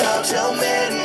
up tell many